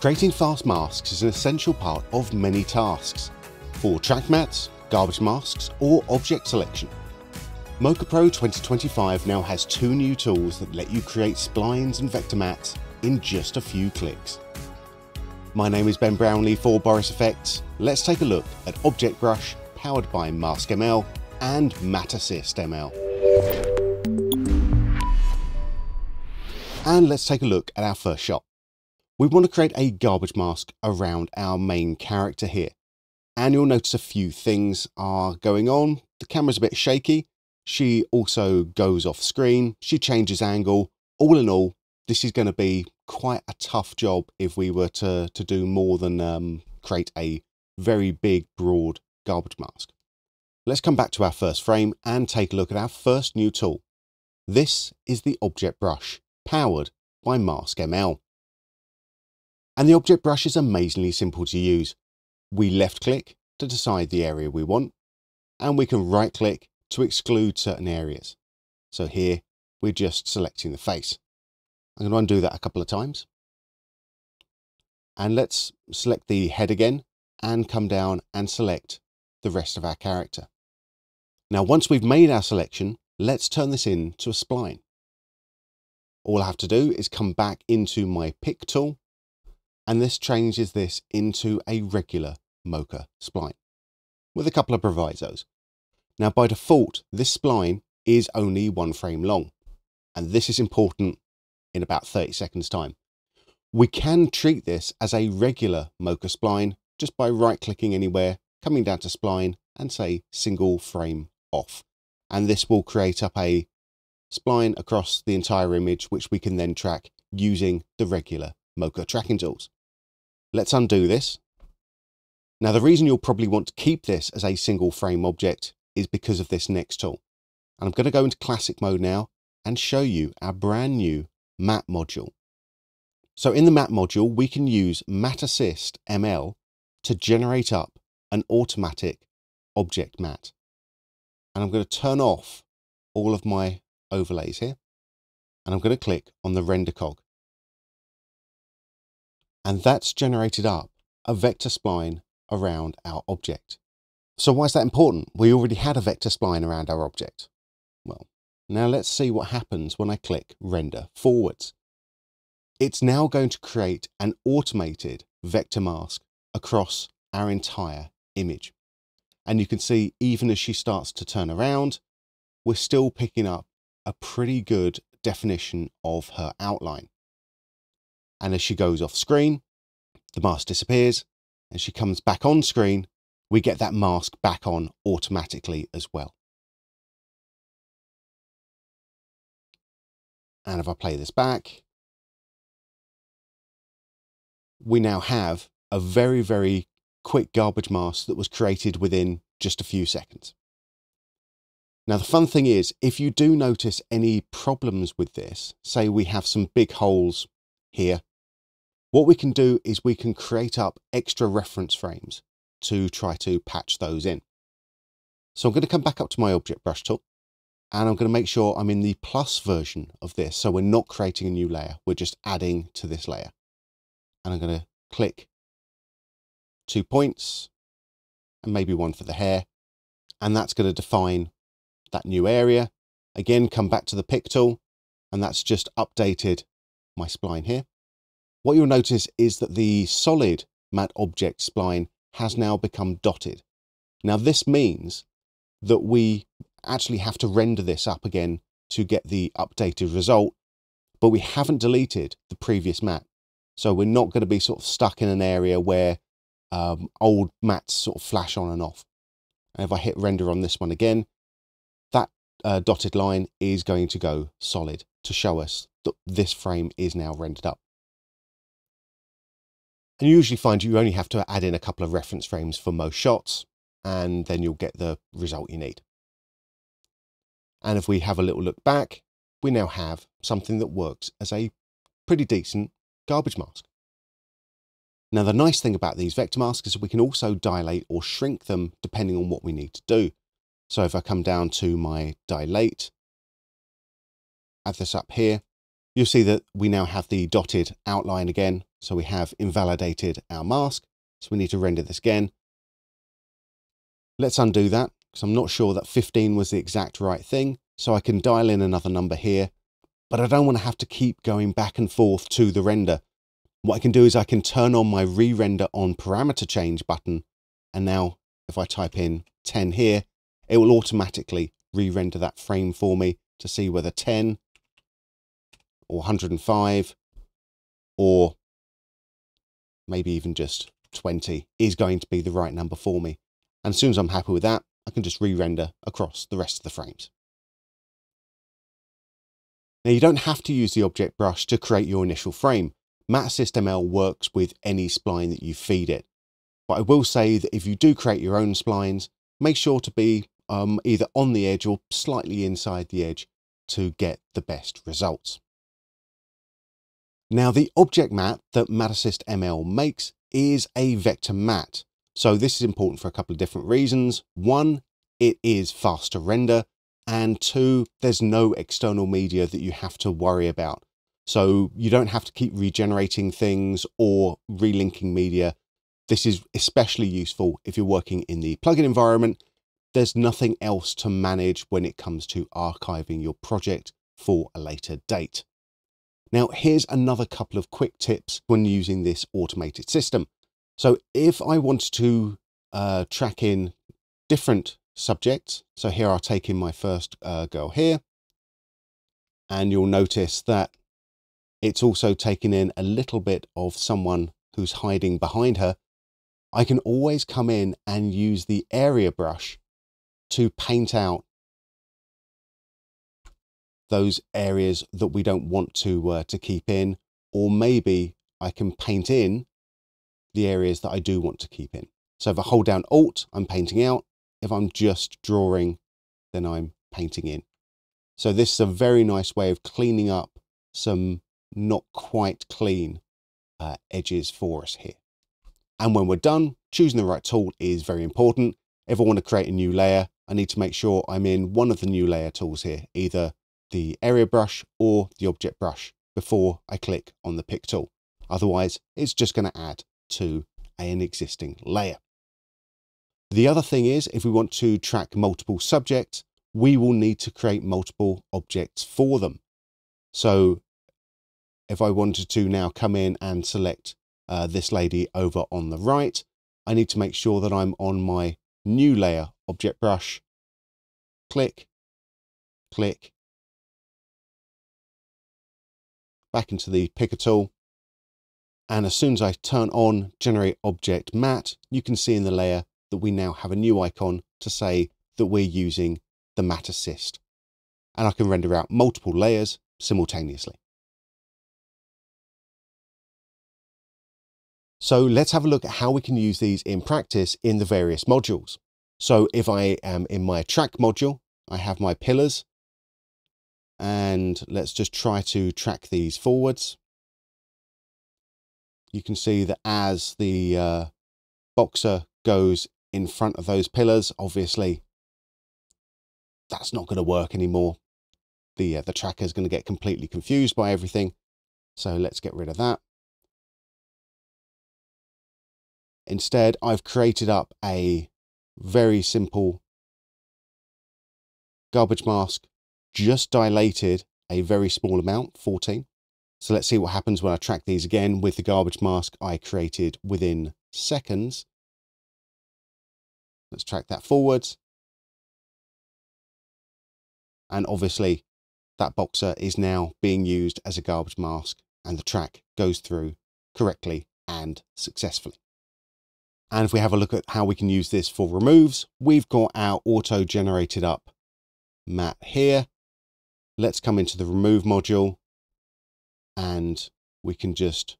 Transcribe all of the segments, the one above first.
Creating fast masks is an essential part of many tasks, for track mattes, garbage masks or object selection. Mocha Pro 2025 now has two new tools that let you create splines and vector mattes in just a few clicks. My name is Ben Brownlee for Boris FX. Let's take a look at Object Brush powered by Mask ML and Matte Assist ML. And let's take a look at our first shot. We want to create a garbage mask around our main character here. And you'll notice a few things are going on. The camera's a bit shaky. She also goes off screen. She changes angle. All in all, this is going to be quite a tough job if we were to, to do more than um, create a very big, broad garbage mask. Let's come back to our first frame and take a look at our first new tool. This is the object brush, powered by Mask ML. And the object brush is amazingly simple to use. We left click to decide the area we want, and we can right click to exclude certain areas. So here we're just selecting the face. I'm going to undo that a couple of times. And let's select the head again and come down and select the rest of our character. Now, once we've made our selection, let's turn this into a spline. All I have to do is come back into my pick tool, and this changes this into a regular Mocha spline with a couple of provisos. Now, by default, this spline is only one frame long, and this is important in about 30 seconds time. We can treat this as a regular Mocha spline just by right clicking anywhere, coming down to spline and say single frame off. And this will create up a spline across the entire image, which we can then track using the regular Mocha tracking tools. Let's undo this. Now, the reason you'll probably want to keep this as a single frame object is because of this next tool. And I'm going to go into classic mode now and show you our brand new Matte module. So in the Matte module, we can use Matte Assist ML to generate up an automatic object matte. and I'm going to turn off all of my overlays here and I'm going to click on the render cog and that's generated up a vector spline around our object. So why is that important? We already had a vector spline around our object. Well, now let's see what happens when I click render forwards. It's now going to create an automated vector mask across our entire image. And you can see even as she starts to turn around, we're still picking up a pretty good definition of her outline. And as she goes off screen, the mask disappears and she comes back on screen, we get that mask back on automatically as well. And if I play this back, we now have a very, very quick garbage mask that was created within just a few seconds. Now, the fun thing is, if you do notice any problems with this, say we have some big holes here, what we can do is we can create up extra reference frames to try to patch those in. So I'm going to come back up to my object brush tool and I'm going to make sure I'm in the plus version of this. So we're not creating a new layer. We're just adding to this layer. And I'm going to click two points, and maybe one for the hair. And that's going to define that new area. Again, come back to the pick tool, and that's just updated my spline here. What you'll notice is that the solid matte object spline has now become dotted. Now this means that we actually have to render this up again to get the updated result, but we haven't deleted the previous matte. So we're not going to be sort of stuck in an area where um, old mattes sort of flash on and off. And if I hit render on this one again, that uh, dotted line is going to go solid to show us that this frame is now rendered up. And you usually find you only have to add in a couple of reference frames for most shots, and then you'll get the result you need. And if we have a little look back, we now have something that works as a pretty decent garbage mask. Now, the nice thing about these vector masks is we can also dilate or shrink them depending on what we need to do. So if I come down to my dilate, add this up here, you'll see that we now have the dotted outline again. So we have invalidated our mask. So we need to render this again. Let's undo that because I'm not sure that 15 was the exact right thing. So I can dial in another number here, but I don't want to have to keep going back and forth to the render. What I can do is I can turn on my re-render on parameter change button. And now if I type in 10 here, it will automatically re-render that frame for me to see whether 10 or 105 or maybe even just 20 is going to be the right number for me. And as soon as I'm happy with that, I can just re-render across the rest of the frames. Now you don't have to use the object brush to create your initial frame. Matte Assist ML works with any spline that you feed it. But I will say that if you do create your own splines, make sure to be um, either on the edge or slightly inside the edge to get the best results. Now the object matte that Matte Assist ML makes is a vector matte. So this is important for a couple of different reasons. One, it is fast to render. And two, there's no external media that you have to worry about. So you don't have to keep regenerating things or relinking media. This is especially useful if you're working in the plugin environment. There's nothing else to manage when it comes to archiving your project for a later date. Now, here's another couple of quick tips when using this automated system. So if I want to uh, track in different subjects, so here I'll take in my first uh, girl here, and you'll notice that it's also taken in a little bit of someone who's hiding behind her. I can always come in and use the area brush to paint out those areas that we don't want to uh, to keep in, or maybe I can paint in the areas that I do want to keep in. So if I hold down Alt, I'm painting out. If I'm just drawing, then I'm painting in. So this is a very nice way of cleaning up some not quite clean uh, edges for us here. And when we're done, choosing the right tool is very important. If I want to create a new layer, I need to make sure I'm in one of the new layer tools here, either the area brush or the object brush before I click on the pick tool. Otherwise, it's just going to add to an existing layer. The other thing is, if we want to track multiple subjects, we will need to create multiple objects for them. So if I wanted to now come in and select uh, this lady over on the right, I need to make sure that I'm on my new layer object brush, click, click, back into the picker tool. And as soon as I turn on generate object matte, you can see in the layer that we now have a new icon to say that we're using the Matte Assist. And I can render out multiple layers simultaneously. So let's have a look at how we can use these in practice in the various modules. So if I am in my track module, I have my pillars and let's just try to track these forwards. You can see that as the uh, boxer goes in front of those pillars, obviously that's not going to work anymore. The, uh, the tracker is going to get completely confused by everything. So let's get rid of that. Instead, I've created up a very simple garbage mask just dilated a very small amount, 14. So let's see what happens when I track these again with the garbage mask I created within seconds. Let's track that forwards. And obviously that boxer is now being used as a garbage mask and the track goes through correctly and successfully. And if we have a look at how we can use this for removes, we've got our auto generated up matte here let's come into the remove module and we can just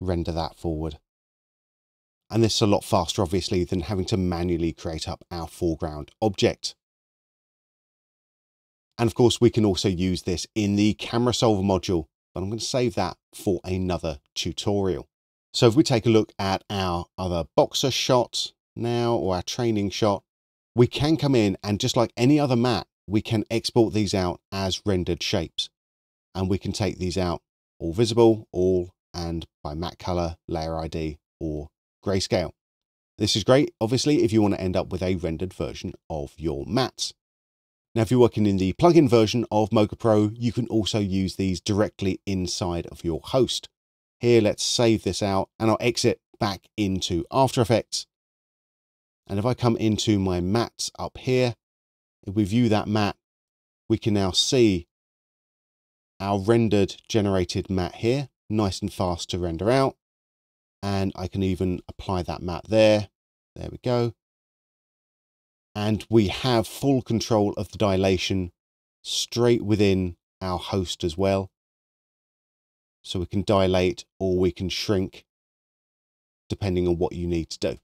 render that forward. And this is a lot faster, obviously, than having to manually create up our foreground object. And of course, we can also use this in the camera solver module, but I'm going to save that for another tutorial. So if we take a look at our other boxer shot now, or our training shot, we can come in and just like any other matte, we can export these out as rendered shapes. And we can take these out all visible, all, and by matte color, layer ID, or grayscale. This is great, obviously, if you want to end up with a rendered version of your mattes. Now, if you're working in the plugin version of Mocha Pro, you can also use these directly inside of your host. Here, let's save this out and I'll exit back into After Effects. And if I come into my mattes up here, if we view that matte, we can now see our rendered generated matte here, nice and fast to render out. And I can even apply that matte there. There we go. And we have full control of the dilation straight within our host as well. So we can dilate or we can shrink depending on what you need to do.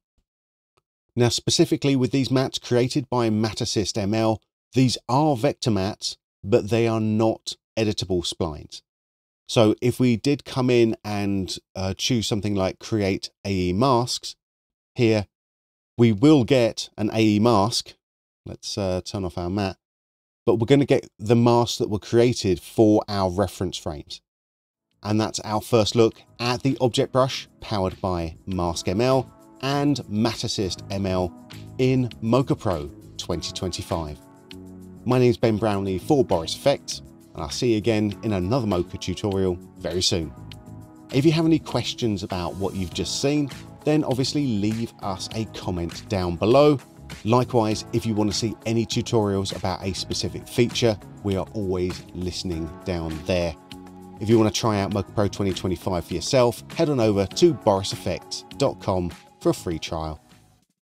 Now, specifically with these mattes created by Matte Assist ML, these are vector mattes, but they are not editable splines. So if we did come in and uh, choose something like create AE masks here, we will get an AE mask. Let's uh, turn off our matte, but we're going to get the masks that were created for our reference frames. And that's our first look at the object brush powered by Mask ML and Matte Assist ML in Mocha Pro 2025. My name is Ben Brownlee for Boris FX, and I'll see you again in another Mocha tutorial very soon. If you have any questions about what you've just seen, then obviously leave us a comment down below. Likewise, if you want to see any tutorials about a specific feature, we are always listening down there. If you want to try out Mocha Pro 2025 for yourself, head on over to borisfx.com for a free trial.